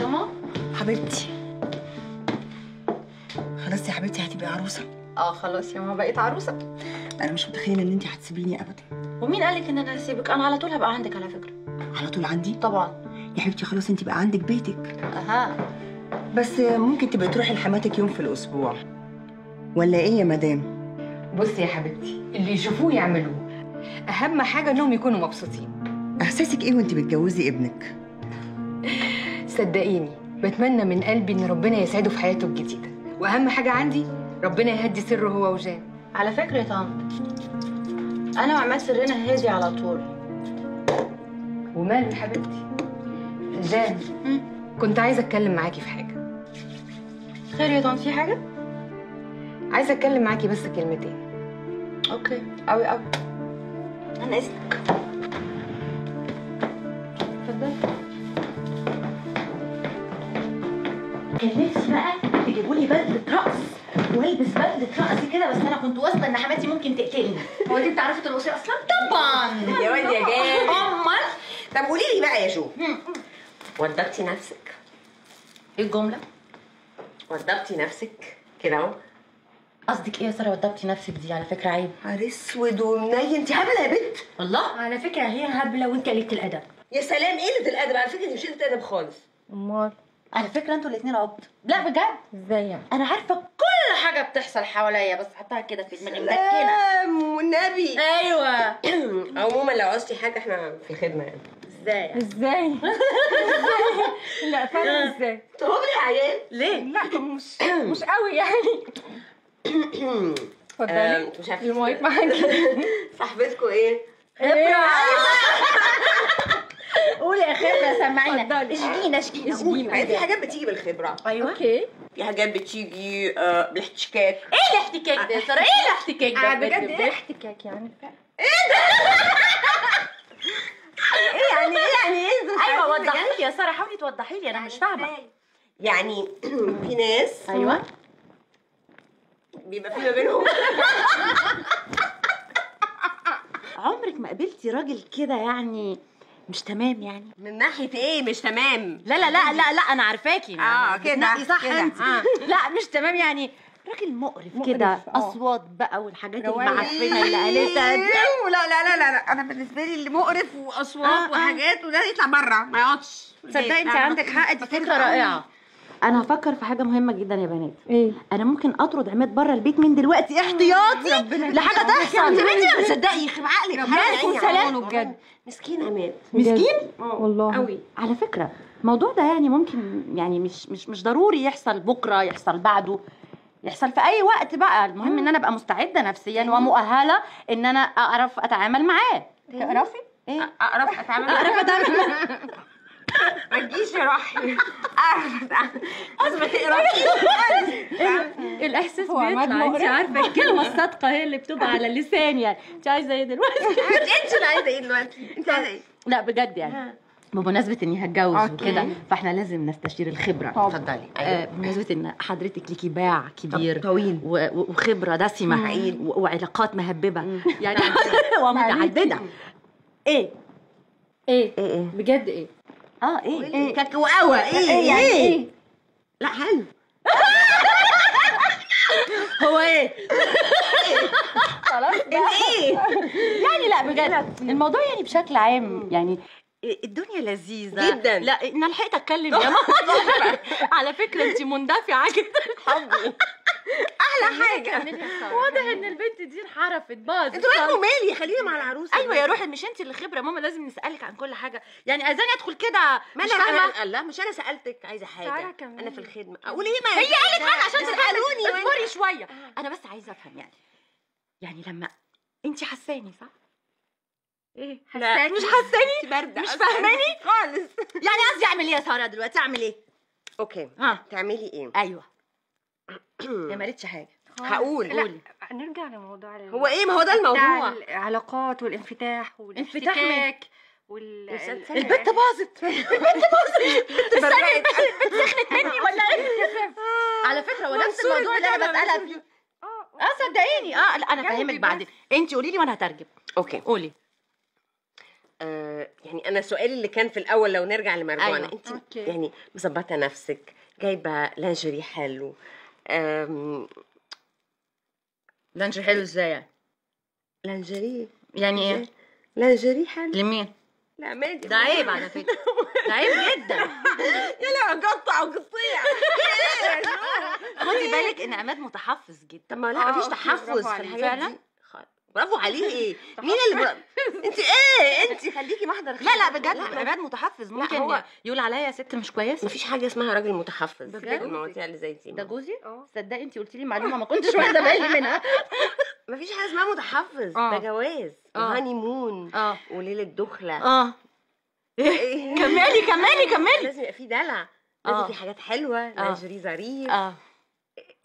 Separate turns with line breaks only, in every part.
ماما؟
حبيبتي. خلاص يا حبيبتي هتبقي عروسة.
آه خلاص يا ماما بقيت عروسة.
أنا مش متخيلة إن انت هتسيبيني ابدا.
ومين قالك إن أنا هسيبك؟ أنا على طول هبقى عندك على فكرة.
على طول عندي؟
طبعا.
يا حبيبتي خلاص انت بقى عندك بيتك.
أها.
بس ممكن تبقي تروحي لحماتك يوم في الأسبوع. ولا إيه يا مدام؟
بصي يا حبيبتي اللي يشوفوه يعملوه. أهم حاجة إنهم يكونوا مبسوطين.
إحساسك إيه وانت بتجوزي ابنك؟
صدقيني بتمنى من قلبي إن ربنا يسعده في حياته الجديدة. وأهم حاجة عندي ربنا يهدي سره هو وجان
على فكرة يا طنط أنا وعماد سرنا هادي على طول.
وماله يا حبيبتي؟ جان. كنت عايزة أتكلم معاكي في حاجة.
خير يا طنط في حاجة؟
عايزة أتكلم معاكي بس كلمتين.
Okay. قوي قوي أنا اذنك كان نفسي بقى تجيبوا لي بدله رقص والبس بدله رقص كده بس أنا كنت واثقة إن حماتي ممكن تقتلني.
هو أنت بتعرفي ترقصي أصلا؟
طبعا.
يا واد يا جان
أمال؟
طب قولي لي بقى يا جو. وضبتي نفسك.
إيه الجملة؟
وضبتي نفسك كده أهو.
قصدك إيه يا سارة وضبتي نفسك دي على فكرة عيب؟
نهار أسود ومنيل. أنت هبلة يا بنت.
الله.
على فكرة هي هبلة وأنت قلة الأدب.
يا سلام قلة الأدب. على فكرة دي مش قلة ادب خالص.
أمال. على فكرة أنتوا الاثنين عبط. لا بجد.
إزاي يعني؟
أنا عارفة كل حاجة بتحصل حواليا بس حطها كده في دماغي. مدكنه
سلام والنبي
أيوه.
عموما لو عوزتي حاجة إحنا في الخدمة يعني.
إزاي؟
إزاي؟ لا فعلا إزاي؟
تهبلي يا عيال
ليه؟
لا مش مش قوي يعني. اتفضلي.
مش عارفة.
المايك معاكي.
صاحبتكم إيه؟
قولي يا خبره سمعينا. اشجينا اشجينا.
اشجينا.
يعني في حاجات بتيجي بالخبرة.
أيوه.
أوكي.
في حاجات بتيجي آه، بالاحتكاك.
إيه الاحتكاك ده؟ يا ساره إيه الاحتكاك ده؟
آه، بجد إيه احتكاك يعني؟
إيه يعني إيه يعني إيه
أيوه وضحي لي. يا سارة حاولي توضحي لي أنا مش فاهمة.
يعني في ناس
أيوه.
بيبقى في ما بينهم.
عمرك ما قابلتي راجل كده يعني مش تمام يعني
من ناحية إيه مش تمام
لا لا لا لا لا أنا عارفاكي
آه كده
بتنقي صح
كده.
أنت
آه.
لا مش تمام يعني راجل مقرف, كده
آه.
أصوات بقى والحاجات. المعفنة اللي قالتها دي
لا لا لا لا لا أنا بالنسبة لي اللي مقرف وأصوات
آه، آه.
وحاجات وده يطلع بره ما يقعدش
تصدقي أنت عندك حق دي فكرة رائعة أنا هفكر في حاجة مهمة جدا يا بنات.
إيه؟
أنا ممكن أطرد عماد بره البيت من دلوقتي احتياطي لحاجة تحصل. انت بنتي ما بتصدقي يخرب عقلك.
ربنا
يكون
يعين
سلام
عونه بجد. مسكين عماد.
مسكين؟
والله.
قوي
على فكرة الموضوع ده يعني ممكن يعني مش مش مش ضروري يحصل بكرة يحصل بعده يحصل في أي وقت بقى. المهم إن أنا أبقى مستعدة نفسيا ومؤهلة إن أنا أعرف أتعامل معاه.
تعرفي؟
إيه؟
أعرف أتعامل
أعرف أتعامل
ما تجيش يا روحي. اعرف اتعامل اثبت تقرا.
الإحساس
هو عماد
بيطلع. انت
مقرف.
عارفة الكلمة الصادقة هي اللي بتبقى على اللسان يعني. انت عايزة إيه دلوقتي؟
انت اللي عايزة إيه دلوقتي؟ أنت عايزة إيه
لا بجد يعني. بمناسبة إني هتجوز. وكده فإحنا لازم نستشير الخبرة.
اتفضلي.
آه بمناسبة إن حضرتك ليكي باع كبير
طويل.
وخبرة دسمة وعلاقات مهببة. يعني ومتعددة. إيه؟
إيه؟
إيه إيه؟
بجد إيه؟
آه إيه
كاكاوة إيه.
إيه يعني؟ إيه؟
لا حلو.
هو إيه؟
خلاص
إيه؟
يعني لا بجد. الموضوع يعني بشكل عام يعني الدنيا لذيذة.
جداً.
لا أنا لحقت أتكلم يا ماما. على فكرة انت مندفعة جدا.
حبي أحلى حاجة.
واضح إن البنت دي انحرفت باظت.
أنتوا مالكم مالي؟ خلينا مع العروسة
أيوه يا روحي مش انت اللي خبرة ماما لازم نسألك عن كل حاجة. يعني عايزاني أدخل كده مش
أنا. لا مش أنا
سألتك
عايزة
حاجة.
أنا في الخدمة. أقول إيه ما
هي قالت حاجة عشان
تسالوني
اصبري شوية. أنا بس عايزة أفهم يعني. يعني لما انت حساني صح؟
إيه؟
لا مش حساني؟
باردة
مش. فاهماني؟
خالص.
يعني قصدي أعمل إيه يا سارة دلوقتي؟ أعمل إيه؟
Okay.
ها
تعملي
إيه؟ أيوه. ما قالتش حاجة.
هقول
لا نرجع لموضوع ال-
هو إيه؟ ما هو ده الموضوع.
العلاقات والانفتاح
انفتاح
والاحتكاك وال
البت باظت. البت باظت. البت سخنت مني ولا إيه؟ على فكرة هو نفس الموضوع اللي أنا بسألها فيه.
آه
آه. صدقيني. آه لا
أنا
فاهمك. بعدين. أنت قولي لي وأنا هترجم.
okay.
قولي.
آه يعني أنا سؤالي اللي كان في الأول لو نرجع لمرجوعنا.
أيوة.
أنت
okay.
يعني مظبطة نفسك جايبة لانجري حلو. آم،
لانجر حلو إزاي يعني؟
لانجري
يعني إيه؟
لانجري حلو
لمين؟
لا مادي.
ده عيب على فكرة. ده عيب جدا.
يا لا قطع وقطيع.
خدي بالك إن عماد متحفظ جدا.
طب ما لا
آه،
مفيش
okay،
تحفظ في. الحاجات؟ دي. برافو عليه إيه مين اللي بر... انت إيه؟ انت خليكي محضر
لا لا
خير.
بجد
لا،
عماد متحفظ. ممكن
هو-
يقول عليا ست مش كويسة؟
مفيش حاجة اسمها راجل متحفظ.
بجد؟
المواضيع اللي زي دي
ده جوزي؟
آه.
تصدقي انت قلتي لي معلومة ما كنتش واخدة بالي منها.
مفيش حاجة اسمها متحفظ.
آه.
ده جواز. وهاني مون.
آه.
وليلة دخلة.
آه.
إيه؟
كملي كملي كملي.
لازم يبقى في دلع. لازم. في حاجات حلوة. لانجري ظريف.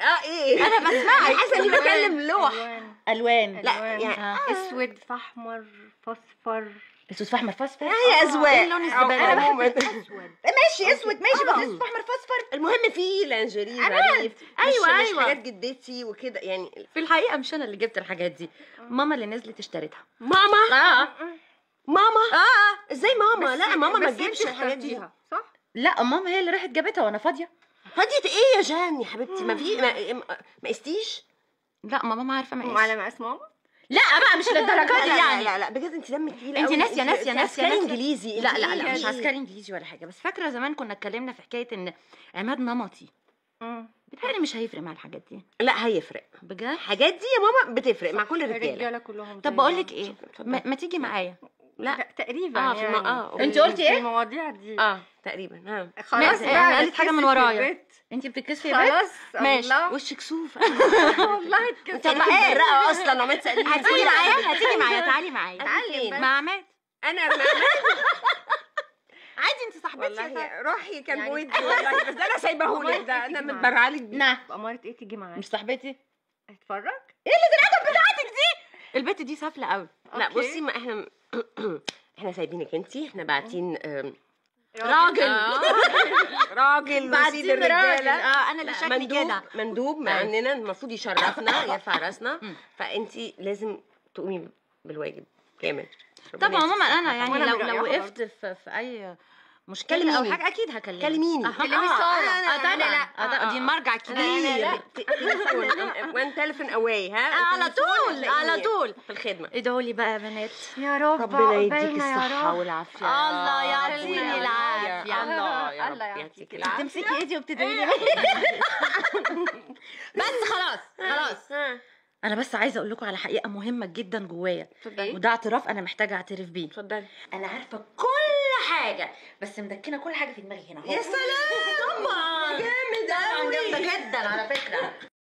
آه إيه.
أنا بسمعك
حاسة اني بكلم لوح.
ألوان.
ألوان.
لا
ألوان.
يعني
آه.
أسود في أحمر فاصفر.
أسود في احمر فاصفر
هي اذواق
إيه اللون الزبالة؟ ده؟
عموما.
اسود
ماشي أسود ماشي بس
آه.
أسود في احمر فاصفر.
المهم في لانجري ظريف
أيوة،
مش مش
أيوة.
حاجات جدتي وكده يعني
في الحقيقة مش أنا اللي جبت الحاجات دي. ماما اللي نزلت اشتريتها.
ماما؟
آه.
ماما؟
آه.
إزاي ماما؟ لا ماما ما تجيبش الحاجات دي.
صح؟
لا ماما هي اللي راحت جابتها وأنا فاضية.
فاضية إيه يا جان يا حبيبتي؟ ما في ما, ما قستيش؟
لا ماما ما عارفه
وعلى
مقاس
مقاس ماما؟
لا بقى مش للدرجة دي يعني.
لا لا بجد انت دمك تقيل
انت
قوي.
ناسية
ناسية
ناسية
عسكري انجليزي
لا لا لا مش؟ عسكري انجليزي ولا حاجة. بس فاكرة زمان كنا اتكلمنا في حكاية إن عماد نمطي بتهيألي مش هيفرق مع الحاجات دي.
لا هيفرق.
بجد؟
الحاجات دي يا ماما بتفرق مع كل الرجالة.
الرجالة كلهم
طب بقول. لك إيه؟
اتفضل.
ما, ما تيجي معايا.
لا.
تقريبا
آه في
يعني.
آه
أنت قلتي إيه؟
المواضيع دي.
آه تقريبا ها
خلاص بقى
قالت حاجة من ورايا. أنت بتتكسفي بنت
خلاص
ماشي.
وشك سوف.
والله
أنت
اتكسفت
مقرقه أصلا وما تسالنيش
هتيجي معايا؟ هتيجي معايا تعالي معايا.
تعالي
مع عماد
أنا ما
عادي أنت صاحبتي.
والله روحي كان
يعني-
بودي والله بس أنا سايبهولك ده. أنا
تيجي
متبرعلك بيه
نعم.
بأمارة إيه تيجي معايا؟
مش صاحبتي.
أتفرج؟
البت دي سافلة قوي.
لا. بصي ما إحنا إحنا سايبينك أنتي. إحنا باعتين
راجل.
آه، راجل
بعدين
وسيد الرجالة.
آه أنا اللي شكلي
مندوب
كده.
مندوب
أيوة.
عننا المفروض يشرفنا يرفع رأسنا.
مم.
فأنتي لازم تقومي بالواجب. كامل
طبعا ماما
أنا.
يعني لو لو. وقفت في, في أي مشكله أو
كلميني.
حاجة أكيد هكلمك.
كلميني.
كلمي
آه،. آه طبعا
أنا لا.
آه، طبعا. دي
لا
الكبير.
وان تليفون اواي ها؟
على طول على طول.
في الخدمة.
ادعوا لي بقى يا بنات.
يا رب
ربنا يديك
رب.
والعافية.
الله يعطيني. العافية.
الله يا
الله
رب
يعطيك
العافية.
تمسكي إيدي وبتدعي لي. بس خلاص خلاص. أنا بس عايزة أقول لكم على حقيقة مهمة جدا جوايا. وده اعتراف أنا محتاجة أعترف بيه.
اتفضلي.
أنا عارفة كل حاجة. بس مدكنة كل حاجة في دماغي هنا
يا سلام!
طبعا
جامد أوي.
جامدة جدا على فكرة.